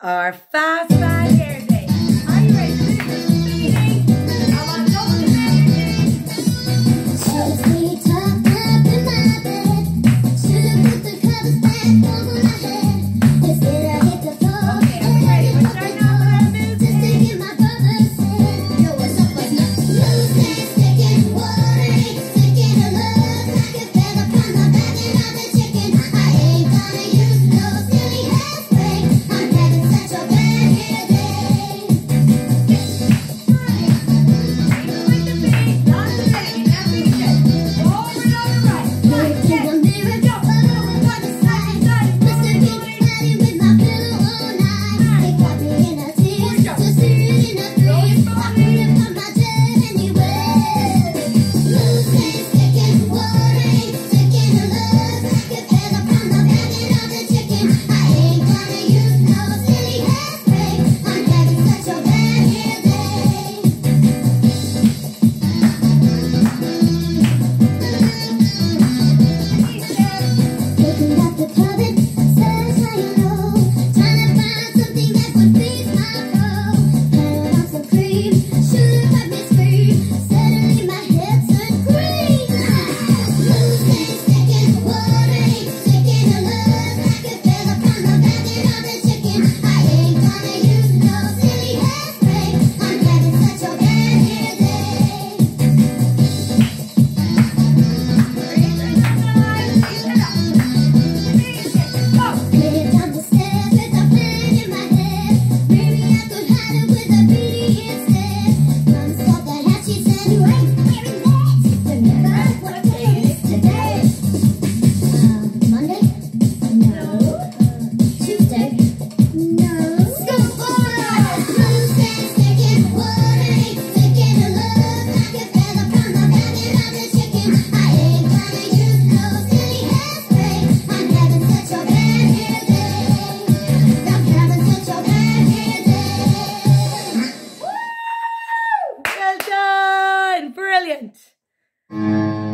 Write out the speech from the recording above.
our Fast Bad Brilliant!